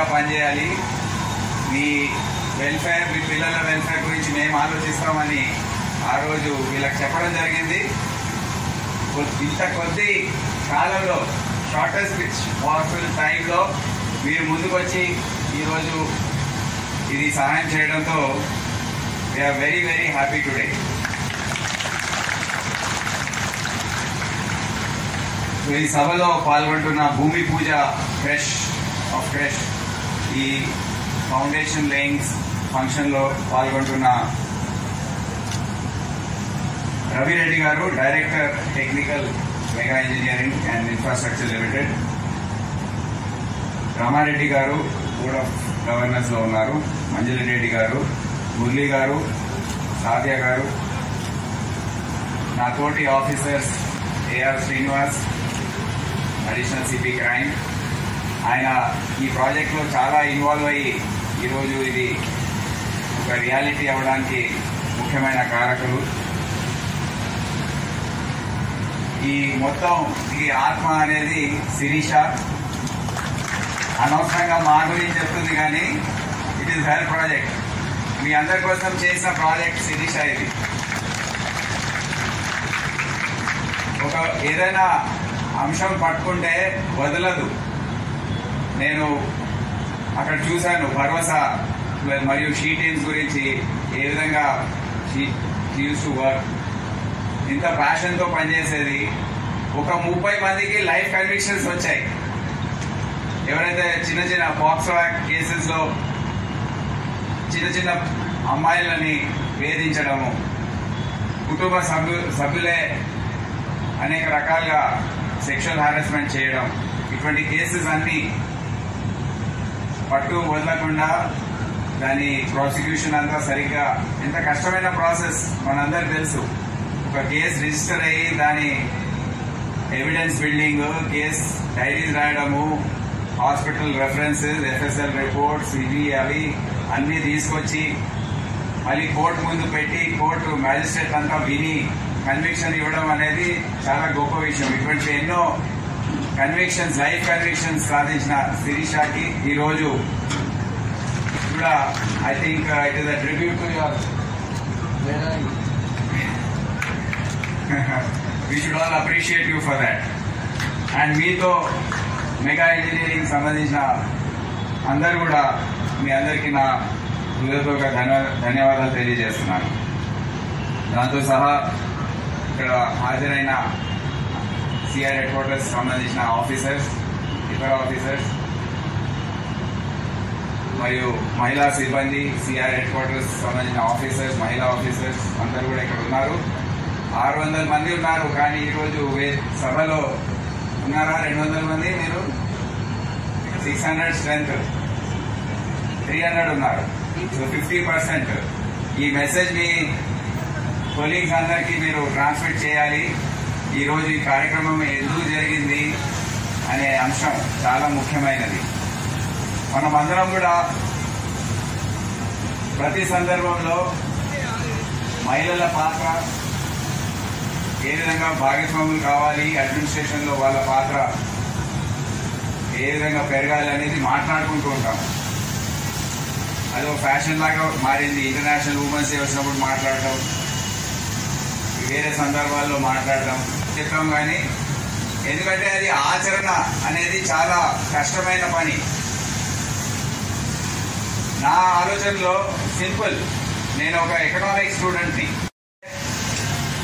ఇంకా పనిచేయాలి. మీ వెల్ఫేర్ మీ పిల్లల వెల్ఫేర్ గురించి మేము ఆలోచిస్తామని ఆ రోజు వీళ్ళకి చెప్పడం జరిగింది. ఇంత కొద్ది కాలంలో షార్టెస్ట్ పాసిబుల్ టైంలో మీరు ముందుకొచ్చి ఈరోజు ఇది సహాయం చేయడంతో we are very very happy today ఈ సభలో పాల్గొంటున్న భూమి పూజ క్రష్ ఆఫ్ క్రష్ ఈ ఫౌండేషన్ లేయింగ్స్ ఫంక్షన్లో పాల్గొంటున్న రవిరెడ్డి గారు director technical Megha engineering and infrastructure limited. Rama Reddy గారు బోర్డ్ ఆఫ్ గవర్నర్స్లో ఉన్నారు. మంజలి రెడ్డి గారు మురళి గారు సాధ్య గారు. నా తోటి officers A R Srinivas additional CP crime ఆయన ఈ ప్రాజెక్ట్లో చాలా ఇన్వాల్వ్ అయ్యి ఈరోజు ఇది ఒక రియాలిటీ అవ్వడానికి ముఖ్యమైన కారకులు. ఈ మొత్తం ఈ ఆత్మ అనేది శిరీష. అనవసరంగా మా గురించి చెప్తుంది కానీ ఇట్ ఈస్ హెర్ ప్రాజెక్ట్ మీ అందరి కోసం చేసిన ప్రాజెక్ట్ శిరీష ఇది. ఒక ఏదైనా అంశం పట్టుకుంటే వదలదు. నేను అక్కడ చూశాను భరోసా మరియు షీ టీమ్స్ గురించి ఏ విధంగా యూస్ టు వర్క్. ఇంత ప్యాషన్తో పనిచేసేది. ఒక ముప్పై మందికి లైఫ్ కన్విక్షన్స్ వచ్చాయి. ఎవరైతే చిన్న చిన్న పాక్సో కేసెస్లో చిన్న చిన్న అమ్మాయిలని వేధించడము కుటుంబ సభ్యు సభ్యులే అనేక రకాలుగా సెక్షువల్ హారాస్మెంట్ చేయడం ఇటువంటి కేసెస్ అన్నీ పట్టు వదలకుండా దాని ప్రాసిక్యూషన్ అంతా సరిగ్గా ఎంత కష్టమైన ప్రాసెస్ మనందరికి తెలుసు. ఒక కేసు రిజిస్టర్ అయ్యి దాని ఎవిడెన్స్ బిల్డింగ్ కేస్ డైరీస్ రాయడము హాస్పిటల్ రెఫరెన్సెస్ ఎఫ్ఎస్ఎల్ రిపోర్ట్స్ ఇవి అవి అన్నీ తీసుకొచ్చి మళ్ళీ కోర్టు ముందు పెట్టి కోర్టు మ్యాజిస్ట్రేట్ అంతా విని కన్విక్షన్ ఇవ్వడం అనేది చాలా గొప్ప విషయం. ఇటువంటి ఎన్నో కన్విక్షన్స్ లైఫ్ కన్విక్షన్స్ సాధించిన శిరీషాకి ఈ రోజు కూడా I think it is a tribute to your we should all appreciate you for that and మీతో మెగా ఇంజనీరింగ్ సంబంధించిన అందరు కూడా మీ అందరికీ నా హృదయపూర్వక ధన్య- ధన్యవాదాలు తెలియజేస్తున్నాను. దాంతో సహా ఇక్కడ హాజరైన సిఆర్ హెడ్ క్వార్టర్స్ సంబంధించిన ఆఫీసర్స్ ఇతర ఆఫీసర్స్ మరియు మహిళా సిబ్బంది సిఆర్ హెడ్ క్వార్టర్స్ సంబంధించిన ఆఫీసర్స్ మహిళా ఆఫీసర్స్ అందరూ కూడా ఇక్కడ ఉన్నారు. ఆరు వందల మంది ఉన్నారు కానీ ఈరోజు సభలో ఉన్నారా? రెండు వందల మంది మీరు? Six hundred strength three hundred ఉన్నారు. సో ఫిఫ్టీ పర్సెంట్ ఈ మెసేజ్ మీ కొలీగ్స్ అందరికీ మీరు ట్రాన్స్మిట్ చేయాలి. ఈ రోజు ఈ కార్యక్రమం ఎందుకు జరిగింది అనే అంశం చాలా ముఖ్యమైనది. మనమందరం కూడా ప్రతి సందర్భంలో మహిళల పాత్ర ఏ విధంగా భాగస్వాములు కావాలి అడ్మినిస్ట్రేషన్లో వాళ్ళ పాత్ర ఏ విధంగా పెరగాలి అనేది మాట్లాడుకుంటూ ఉంటాం. అది ఒక ఫ్యాషన్ లాగా మారింది. ఇంటర్నేషనల్ ఉమెన్స్ డే వచ్చినప్పుడు మాట్లాడటం వేరే సందర్భాల్లో మాట్లాడటం చెప్పాం కానీ ఎందుకంటే అది ఆచరణ అనేది చాలా కష్టమైన పని. నా ఆలోచనలో సింపుల్. నేను ఒక ఎకనామిక్ స్టూడెంట్ని.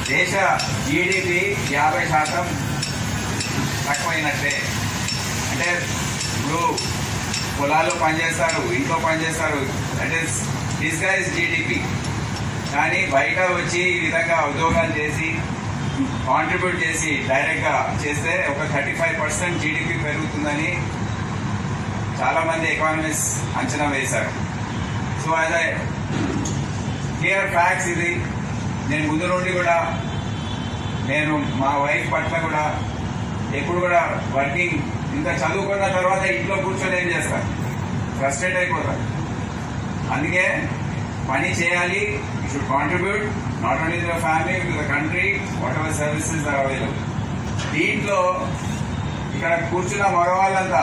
దేశ జీడిపి యాభై శాతం తక్కువైనట్టే. అంటే ఇప్పుడు పొలాల్లో పనిచేస్తారు ఇంట్లో పనిచేస్తారు. అంటే డిస్గైజ్ జీడిపి కానీ బయట వచ్చి ఈ విధంగా ఉద్యోగాలు చేసి కాంట్రిబ్యూట్ చేసి డైరెక్ట్గా చేస్తే ఒక థర్టీ ఫైవ్ పర్సెంట్ జీడిపి పెరుగుతుందని చాలా మంది ఎకానమిస్ట్ అంచనా వేశారు. So as I clear facts ఇది నేను ముందు నుండి కూడా నేను మా వైఫ్ పట్ల కూడా ఎప్పుడు కూడా వర్కింగ్ ఇంత చదువుకున్న తర్వాత ఇంట్లో కూర్చొని ఏం చేస్తాను ఫ్రస్ట్రేట్ అయిపోతాను అందుకే పని చేయాలి you should contribute not only the family with the country whatever services are available దీంట్లో ఇక్కడ కూర్చున్న మగవాళ్ళంతా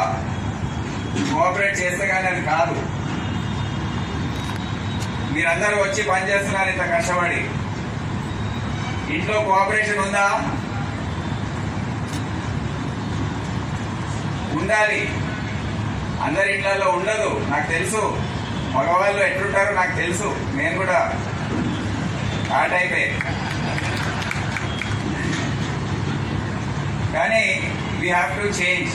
కోఆపరేట్ చేస్తే కానీ అది కాదు. మీరందరూ వచ్చి పని చేస్తున్నారు ఇంత కష్టపడి. ఇంట్లో కోఆపరేషన్ ఉందా? ఉండాలి. అందరి ఇళ్ళలో ఉండదు నాకు తెలుసు. మగవాళ్ళు ఎట్లుంటారో నాకు తెలుసు. నేను కూడా ఆ టైపే కానీ we have to change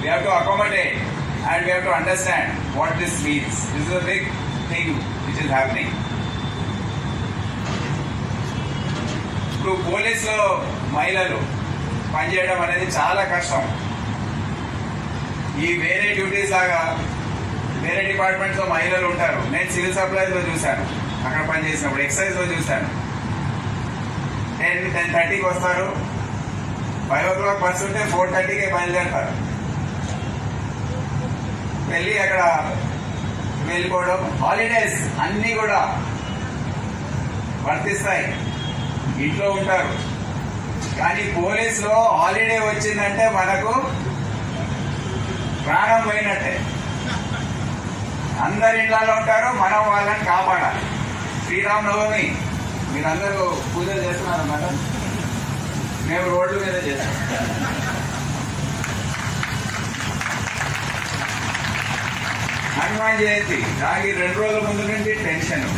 we have to accommodate and we have to understand what this means this is a big thing which is happening ఇప్పుడు పోలీసులో మహిళలు పనిచేయడం అనేది చాలా కష్టం. ఈ వేరే డ్యూటీస్ లాగా వేరే డిపార్ట్మెంట్స్లో మహిళలు ఉంటారు. నేను సివిల్ సప్లైస్లో చూశాను. అక్కడ పనిచేసినప్పుడు చేసినప్పుడు లో చూశాను. టెన్ టెన్ థర్టీకి వస్తారు. ఫైవ్ ఓ క్లాక్ బస్సు ఉంటే ఫోర్ థర్టీకే బయలుదేరతారు. వెళ్ళి అక్కడ వెళ్ళిపోవడం హాలిడేస్ అన్నీ కూడా వర్తిస్తాయి. ఇంట్లో ఉంటారు. కానీ పోలీసులో హాలిడే వచ్చిందంటే మనకు ప్రాణం పోయినట్టే. అందరి ఇళ్ళలో ఉంటారు మనం వాళ్ళని కాపాడాలి. శ్రీరామ్ నవమి మీరందరూ పూజలు చేస్తున్నారు మేడం? మేము రోడ్ల మీద చేస్తాం. హనుమాన్ జయంతి దానికి రెండు రోజుల ముందు నుండి టెన్షన్.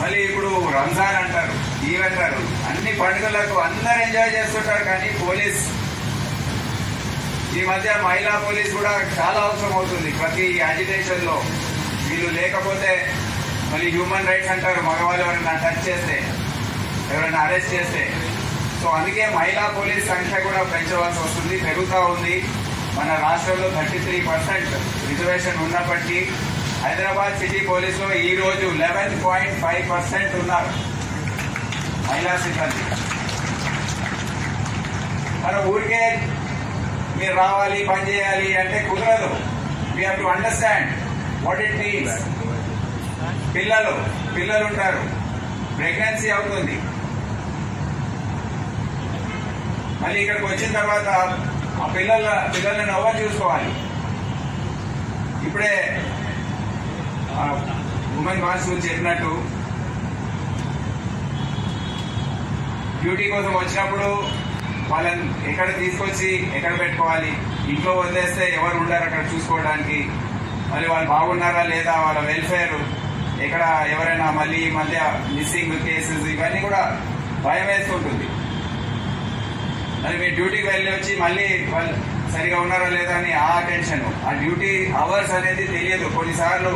మళ్ళీ ఇప్పుడు రంజాన్ అంటారు ఈవ్ అంటారు. అన్ని పండుగలకు అందరు ఎంజాయ్ చేస్తుంటారు కానీ పోలీస్. ఈ మధ్య మహిళా పోలీస్ కూడా చాలా అవసరం అవుతుంది ప్రతి యాజిటేషన్లో వీళ్ళు లేకపోతే మళ్ళీ హ్యూమన్ రైట్స్ అంటారు మగవాళ్ళు ఎవరైనా టచ్ చేస్తే ఎవరైనా అరెస్ట్ చేస్తే. సో అందుకే మహిళా పోలీస్ సంఖ్య కూడా పెంచవలసి వస్తుంది పెరుగుతూ ఉంది. మన రాష్ట్రంలో థర్టీ త్రీ పర్సెంట్ రిజర్వేషన్ ఉన్నప్పటికీ హైదరాబాద్ సిటీ పోలీసులో ఈ రోజు లెవెన్ పాయింట్ ఫైవ్ పర్సెంట్ ఉన్నారు మహిళా సిబ్బంది. మన ఊరికే మీరు రావాలి పనిచేయాలి అంటే కుదరదు. We have to understand what it means పిల్లలు పిల్లలు ఉంటారు. ప్రెగ్నెన్సీ అవుతుంది. మళ్ళీ ఇక్కడికి వచ్చిన తర్వాత ఆ పిల్లల పిల్లలను ఎవరు చూసుకోవాలి. ఇప్పుడే ఉమెన్ వాన్స్ గురించి చెప్పినట్టు డ్యూటీ కోసం వచ్చినప్పుడు వాళ్ళని ఎక్కడ తీసుకొచ్చి ఎక్కడ పెట్టుకోవాలి ఇంట్లో వదిలేస్తే ఎవరు ఉండరు అక్కడ చూసుకోవడానికి? మళ్ళీ వాళ్ళు బాగున్నారా లేదా? వాళ్ళ వెల్ఫేర్ ఎక్కడ ఎవరైనా మళ్ళీ మధ్య మిస్సింగ్ కేసెస్ ఇవన్నీ కూడా భయం వేస్తుంటుంది. మరి మీరు డ్యూటీకి వెళ్ళి వచ్చి మళ్ళీ వాళ్ళు సరిగా ఉన్నారా లేదా అని ఆ టెన్షన్ ఆ డ్యూటీ అవర్స్ అనేది తెలియదు. కొన్నిసార్లు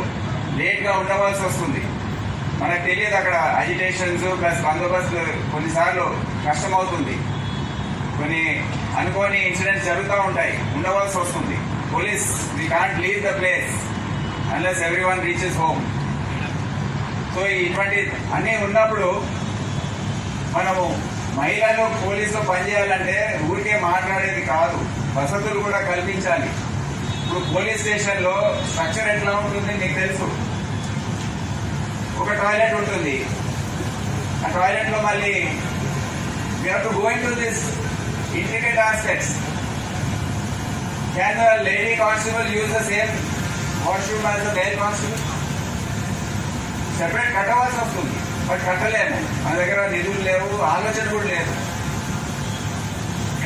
లేట్గా ఉండవలసి వస్తుంది. మనకు తెలియదు అక్కడ అజిటేషన్స్ ప్లస్ బందోబస్తు కొన్నిసార్లు కష్టమవుతుంది. కొన్ని అనుకోని ఇన్సిడెంట్స్ జరుగుతూ ఉంటాయి. ఉండవలసి వస్తుంది. Police we can't leave the place unless everyone reaches home so ఇటువంటి అన్నీ ఉన్నప్పుడు మనము మహిళలు పోలీసులు పనిచేయాలంటే ఊరికే మాట్లాడేది కాదు వసతులు కూడా కల్పించాలి ఇప్పుడు పోలీస్ స్టేషన్లో స్ట్రక్చర్ ఎట్లా ఉంటుంది మీకు తెలుసు ఒక టాయిలెట్ ఉంటుంది ఆ టాయిలెట్లో మళ్ళీ we have to go into this intricate aspects. Can the lady constable use washroom same washroom as? Separate కట్టవలసి వస్తుంది. బట్ కట్టలేము. మన దగ్గర నిధులు లేవు ఆలోచన కూడా లేదు.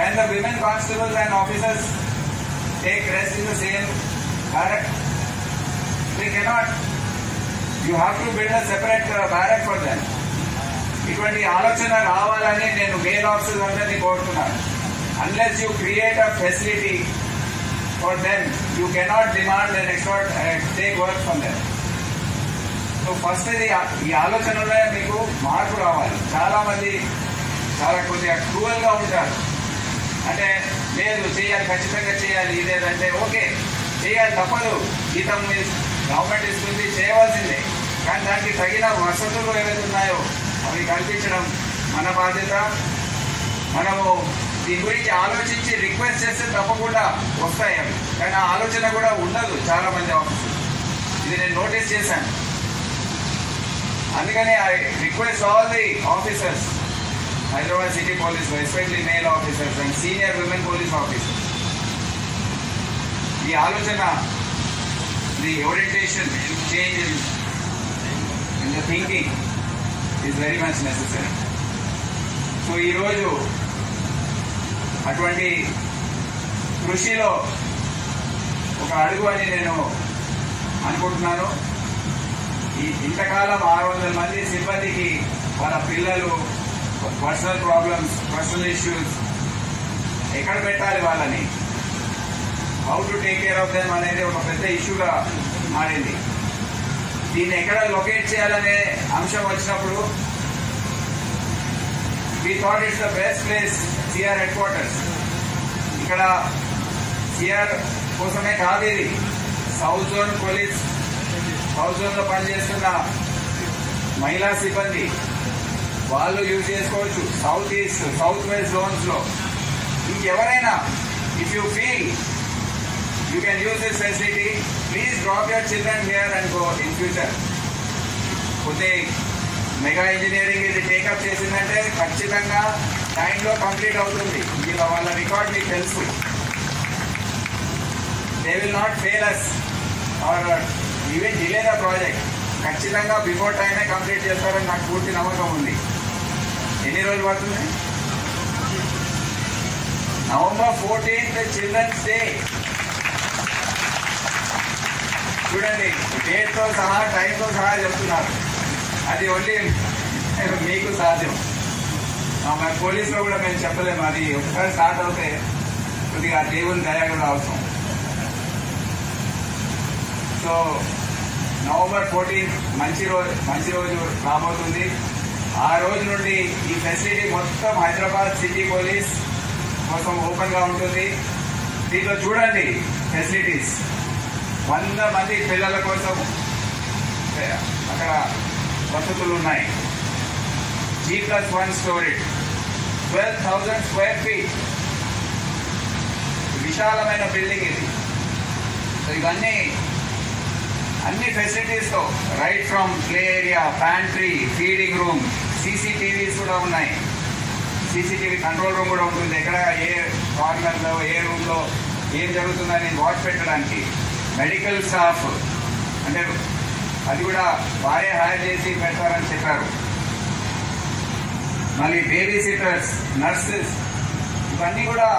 And the women constables and officers take rest in the same barrack they cannot you have to build a separate barrack for than ఇటువంటి ఆలోచన రావాలని నేను మేల్ ఆఫీసర్స్ అందరినీ కోరుతున్నాను. Unless you create a facility for then you cannot demand and expert take work from then so first ఇది ఈ ఆలోచనలో మీకు మార్పు రావాలి. చాలా మంది చాలా కొద్దిగా క్రూవల్గా ఉంటారు. అంటే లేదు చేయాలి ఖచ్చితంగా చేయాలి ఇదేదంటే ఓకే చేయాలి తప్పదు. గీతం గవర్నమెంట్ ఇస్తుంది చేయవలసిందే. కానీ దానికి తగిన వసతులు ఏవైతే ఉన్నాయో అవి కల్పించడం మన బాధ్యత. మనము దీని గురించి ఆలోచించి రిక్వెస్ట్ చేస్తే తప్పకుండా వస్తాయి అవి. కానీ ఆ ఆలోచన కూడా ఉండదు చాలా మంది ఆఫీసులు. ఇది నేను నోటీస్ చేశాను. అందుకని I request all the officers Hyderabad city police especially male officers and senior women police officers ఈ ఆలోచన the orientation change in in the thinking is very much necessary so ఈరోజు అటువంటి కృషిలో ఒక అడుగు అని నేను అనుకుంటున్నాను. ఈ ఇంతకాలం ఆరు వందల మంది సిబ్బందికి వాళ్ళ పిల్లలు పర్సనల్ ప్రాబ్లమ్స్ పర్సనల్ ఇష్యూస్ ఎక్కడ పెట్టాలి వాళ్ళని? How to take care of them అనేది ఒక పెద్ద ఇష్యూగా మారింది. దీన్ని ఎక్కడ లొకేట్ చేయాలనే అంశం వచ్చినప్పుడు we thought it's the best place CR headquarters ఇక్కడ సిఆర్ కోసమే కాదు ఇది. సౌత్ జోన్ పోలీస్ సౌత్ పనిచేస్తున్న మహిళా సిబ్బంది వాళ్ళు యూజ్ చేసుకోవచ్చు సౌత్ ఈస్ట్ సౌత్ వెస్ట్ జోన్స్లో ఇంకెవరైనా if you feel you can use this facility please drop your children here and go in future పోతే మెగా ఇంజనీరింగ్ ఇది టేకప్ చేసిందంటే ఖచ్చితంగా టైంలో కంప్లీట్ అవుతుంది. వీళ్ళ వాళ్ళ రికార్డ్ మీకు తెలుసు. They will not fail us or even delay the project. ఖచ్చితంగా బిఫోర్ టైమే కంప్లీట్ చేస్తారని నాకు పూర్తి నమ్మకం ఉంది. ఎన్ని రోజులు పడుతుంది? నవంబర్ ఫోర్టీన్త్ చిల్డ్రన్స్ డే చూడండి డేట్తో సహా టైంతో సహా చెప్తున్నారు. అది ఓన్లీ మీకు సాధ్యం. మా పోలీసులో కూడా మేము చెప్పలేము. అది ఒకసారి స్టార్ట్ అవుతే కొద్దిగా ఆ దేవుని దయా కూడా అవసరం. సో నవంబర్ ఫోర్టీన్ మంచి రోజు మంచి రోజు రాబోతుంది. ఆ రోజు నుండి ఈ ఫెసిలిటీ మొత్తం హైదరాబాద్ సిటీ పోలీస్ కోసం ఓపెన్గా ఉంటుంది. దీంట్లో చూడండి ఫెసిలిటీస్. వంద మంది పిల్లల కోసం అక్కడ వసతులు ఉన్నాయి. G plus one storage. Twelve thousand square feet. విశాలమైన బిల్డింగ్ ఇది. ఇవన్నీ అన్ని ఫెసిలిటీస్తో right from play area pantry feeding room CCTVs కూడా ఉన్నాయి. సీసీటీవీ కంట్రోల్ రూమ్ కూడా ఉంటుంది. ఎక్కడ ఏ కార్నర్లో ఏ రూమ్లో ఏం జరుగుతుందని వాచ్ పెట్టడానికి మెడికల్ స్టాఫ్ అంటే అది కూడా వారే హైర్ చేసి పెడతారని చెప్పారు. మళ్ళీ బేబీ సిటర్స్ నర్సెస్ ఇవన్నీ కూడా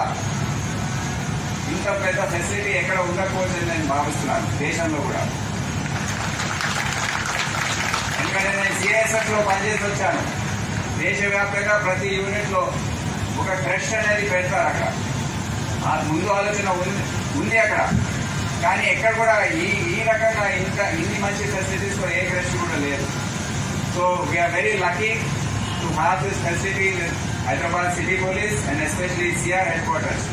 ఇంత పెద్ద ఫెసిలిటీ ఎక్కడ ఉండకపోవచ్చని నేను భావిస్తున్నాను దేశంలో కూడా. ఎందుకంటే నేను సిఐఎస్ఎఫ్లో పనిచేసి వచ్చాను. దేశవ్యాప్తంగా ప్రతి యూనిట్లో ఒక ట్రస్ట్ అనేది పెడతారు అక్కడ. ఆ ముందు ఆలోచన ఉంది ఉంది అక్కడ. కానీ ఎక్కడ కూడా ఈ ఈ రకంగా ఇంత ఇన్ని మంచి ఫెసిలిటీస్ కూడా ఏ ట్రస్ట్ కూడా లేదు. So we're very lucky to have this facility Hyderabad city police and especially CR headquarters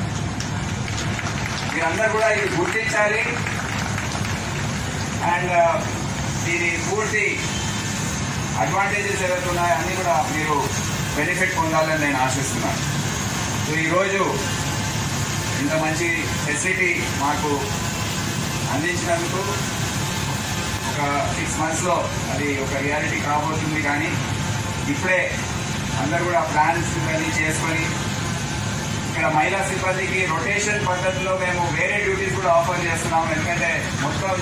మీరందరూ కూడా ఇది గుర్తించాలి. అండ్ uh, దీని పూర్తి అడ్వాంటేజెస్ ఏవైతే ఉన్నాయో అన్నీ కూడా మీరు బెనిఫిట్ పొందాలని నేను ఆశిస్తున్నాను. సో ఈరోజు ఇంత మంచి ఫెసిలిటీ మాకు అందించినందుకు ఒక సిక్స్ మంత్స్లో అది ఒక రియాలిటీ కాబోతుంది కానీ ఇప్పుడే అందరు కూడా ప్లాన్స్ ఇవన్నీ చేసుకొని ఇక్కడ మహిళా సిబ్బందికి రొటేషన్ పద్ధతిలో మేము వేరే డ్యూటీస్ కూడా ఆఫర్ చేస్తున్నాము. ఎందుకంటే మొత్తం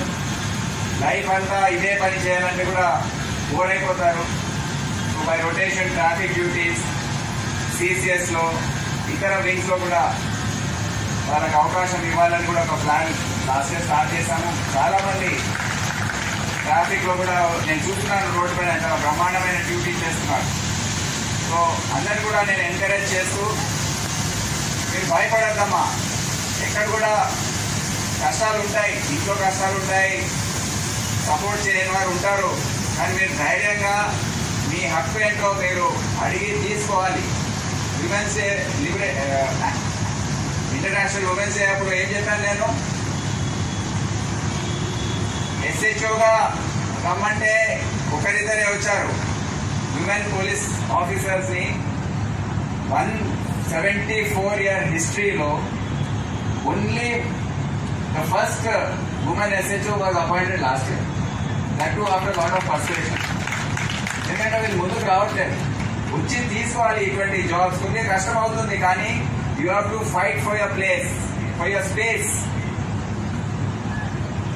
లైఫ్ అంతా ఇదే పని చేయాలంటే కూడా బోర్ అయిపోతారు so by rotation traffic duties సిసిఎస్లో ఇతర వింగ్స్లో కూడా వాళ్ళకి అవకాశం ఇవ్వాలని కూడా ఒక ప్లాన్ లాస్ట్ ఇయర్ స్టార్ట్ చేశాము. చాలా మంది ట్రాఫిక్లో కూడా నేను చూస్తున్నాను రోడ్డు పైన చాలా బ్రహ్మాండమైన డ్యూటీ చేస్తున్నారు. సో అందరు కూడా నేను ఎంకరేజ్ చేస్తూ మీరు భయపడద్దమ్మా. ఎక్కడ కూడా కష్టాలు ఉంటాయి ఇంట్లో కష్టాలు ఉంటాయి సపోర్ట్ చేయని వారు ఉంటారు. కానీ మీరు ధైర్యంగా మీ హక్కు ఏంటో మీరు అడిగి తీసుకోవాలి. విమెన్స్ డే లిబరే ఇంటర్నేషనల్ ఉమెన్స్ డే అప్పుడు ఏం చెప్పాను నేను? ఎస్హెచ్ఓగా రమ్మంటే ఒకరిద్దరే వచ్చారు. విమెన్ పోలీస్ ఆఫీసర్స్ని వన్ సెవెంటీ ఫోర్ ఇయర్ హిస్టరీలో only the first women SHO was appointed last year that to after lot of persuasion ఎందుకంటే వీళ్ళు ముందుకు రావట్లేదు. వచ్చి తీసుకోవాలి ఇటువంటి జాబ్స్ కొంచెం కష్టం అవుతుంది కానీ you have to fight for your place for your space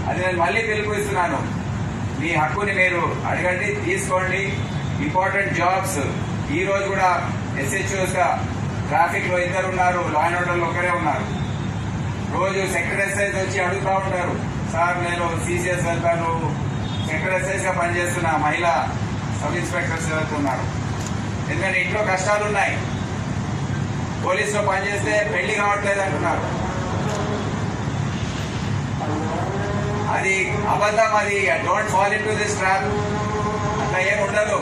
అది నేను మళ్ళీ పిలుపుస్తున్నాను మీ హక్కుని మీరు అడగండి తీసుకోండి. ఇంపార్టెంట్ జాబ్స్ ఈ రోజు కూడా ఎస్హెచ్ఓస్గా ట్రాఫిక్లో ఇద్దరు ఉన్నారు లా అండ్ ఆర్డర్లో ఒకరే ఉన్నారు. రోజు సెక్రటరీ ఎస్ఐస్ వచ్చి అడుగుతా ఉంటారు. సార్ నేను సీసీఎస్ వెళ్తాను సెక్టర్ ఎస్ఐస్గా పనిచేస్తున్న మహిళా సబ్ ఇన్స్పెక్టర్స్ ఉన్నారు. ఎందుకంటే ఇంట్లో కష్టాలు ఉన్నాయి. పోలీసులో పనిచేస్తే పెళ్ళి కావట్లేదు అంటున్నారు. అది అబద్ధం అది don't fall into this trap అట్లా ఏం ఉండదు.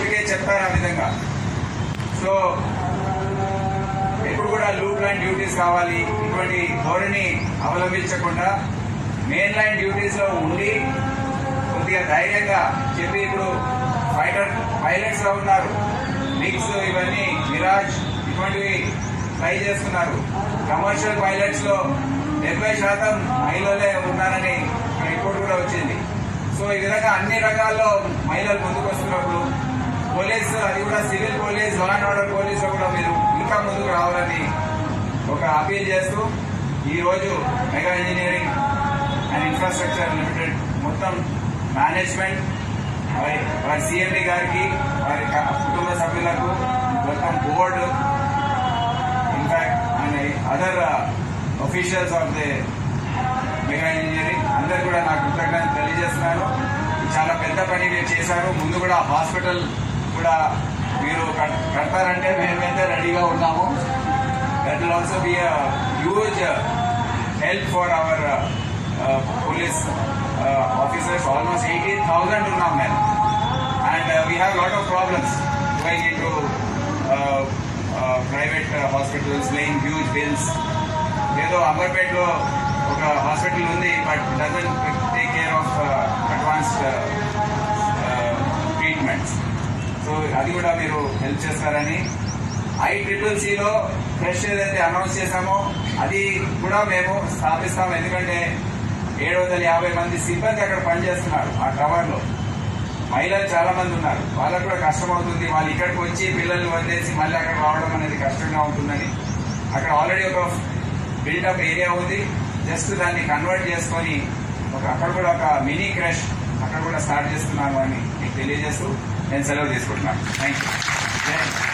ఊరికే చెప్తారు ఆ విధంగా. సో ఎప్పుడు కూడా లూప్ లైన్ డ్యూటీస్ కావాలి. ఇటువంటి ధోరణి అవలంబించకుండా మెయిన్ లైన్ డ్యూటీస్లో ఉండి కొద్దిగా ధైర్యంగా చెప్పి ఇప్పుడు ఫైటర్ పైలట్స్లో ఉన్నారు. మిక్స్ ఇవన్నీ మిరాజ్ ఇటువంటివి ట్రై చేస్తున్నారు. కమర్షియల్ పైలట్స్లో డెబ్బై శాతం మహిళలే ఉన్నారని రిపోర్ట్ కూడా వచ్చింది. సో ఈ విధంగా అన్ని రకాల్లో మహిళలు ముందుకు వస్తున్నప్పుడు పోలీస్ అది కూడా civil police law and order police కూడా మీరు ఇంకా ముందుకు రావాలని ఒక అపీల్ చేస్తూ ఈరోజు Megha Engineering and Infrastructure Limited మొత్తం మేనేజ్మెంట్ వారి వారి సిఎండి గారికి వారి కుటుంబ సభ్యులకు మొత్తం board in fact and other officials of the Megha Engineering అందరు కూడా నాకు కృతజ్ఞత తెలియజేస్తున్నాను. చాలా పెద్ద పని మీరు చేశారు. ముందు కూడా హాస్పిటల్ కూడా మీరు కట్- కడతారంటే మేమైతే రెడీగా ఉన్నాము. That will also be huge help for our police officers almost eighteen thousand ఉన్నాం మేము and we have lot of problems going into private hospitals laying huge bills ఏదో అంబర్పేటలో ఒక హాస్పిటల్ ఉంది but doesn't take care of uh, advanced uh, uh, treatments. So అది కూడా మీరు help చేస్తారని. ఐ ట్రిపుల్ సిలో ఫ్రెష్ ఏదైతే అనౌన్స్ చేశామో అది కూడా మేము స్థాపిస్తాం. ఎందుకంటే ఏడు వందల యాభై మంది సిబ్బంది అక్కడ పనిచేస్తున్నారు ఆ టవర్లో మహిళలు చాలా మంది ఉన్నారు. వాళ్ళకు కూడా కష్టం అవుతుంది వాళ్ళు ఇక్కడికి వచ్చి పిల్లల్ని వదిలేసి మళ్ళీ అక్కడ రావడం అనేది కష్టంగా ఉంటుందని. అక్కడ ఆల్రెడీ ఒక బిల్డప్ ఏరియా ఉంది. జస్ట్ దాన్ని కన్వర్ట్ చేసుకొని ఒక అక్కడ కూడా ఒక మినీ క్రష్ అక్కడ కూడా స్టార్ట్ చేస్తున్నాను అని మీకు తెలియజేస్తూ నేను సెలవు తీసుకుంటున్నాను. Thank you